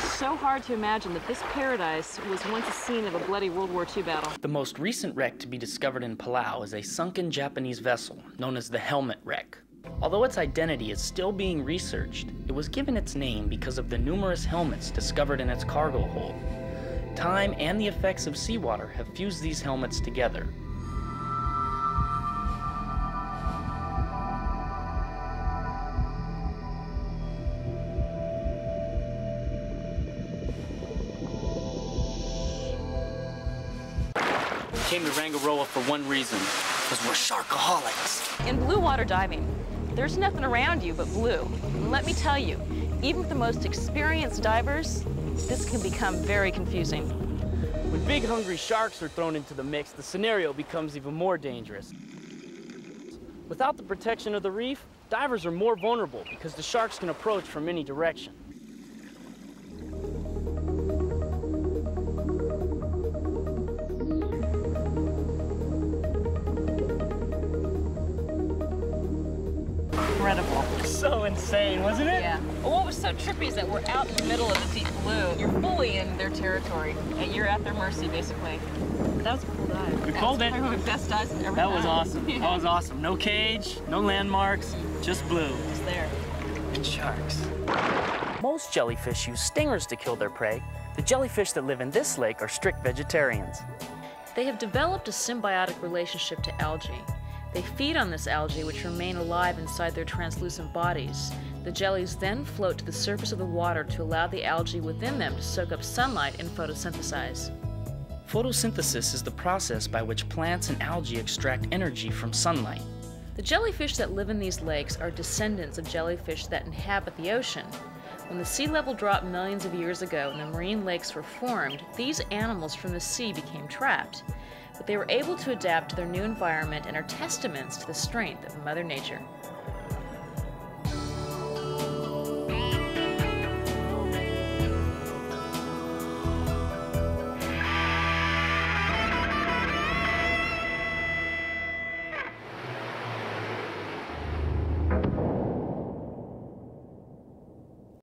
so hard to imagine that this paradise was once a scene of a bloody World War II battle. The most recent wreck to be discovered in Palau is a sunken Japanese vessel known as the Helmet Wreck. Although its identity is still being researched, it was given its name because of the numerous helmets discovered in its cargo hold. Time and the effects of seawater have fused these helmets together, came to Rangiroa for one reason, because we're sharkaholics. In blue water diving, there's nothing around you but blue. And let me tell you, even for the most experienced divers, this can become very confusing. When big hungry sharks are thrown into the mix, the scenario becomes even more dangerous. Without the protection of the reef, divers are more vulnerable because the sharks can approach from any direction. Incredible. So insane, wasn't it? Yeah. Well, what was so trippy is that we're out in the middle of the deep blue. You're fully in their territory, and you're at their mercy, basically. That was a cool dive. We That called was it. Probably one of the best dives I've ever That was awesome. Yeah. That was awesome. No cage, no landmarks, just blue. Just there. and sharks. Most jellyfish use stingers to kill their prey. The jellyfish that live in this lake are strict vegetarians. They have developed a symbiotic relationship to algae. They feed on this algae, which remain alive inside their translucent bodies. The jellies then float to the surface of the water to allow the algae within them to soak up sunlight and photosynthesize. Photosynthesis is the process by which plants and algae extract energy from sunlight. The jellyfish that live in these lakes are descendants of jellyfish that inhabit the ocean. When the sea level dropped millions of years ago and the marine lakes were formed, these animals from the sea became trapped. But they were able to adapt to their new environment and are testaments to the strength of Mother Nature.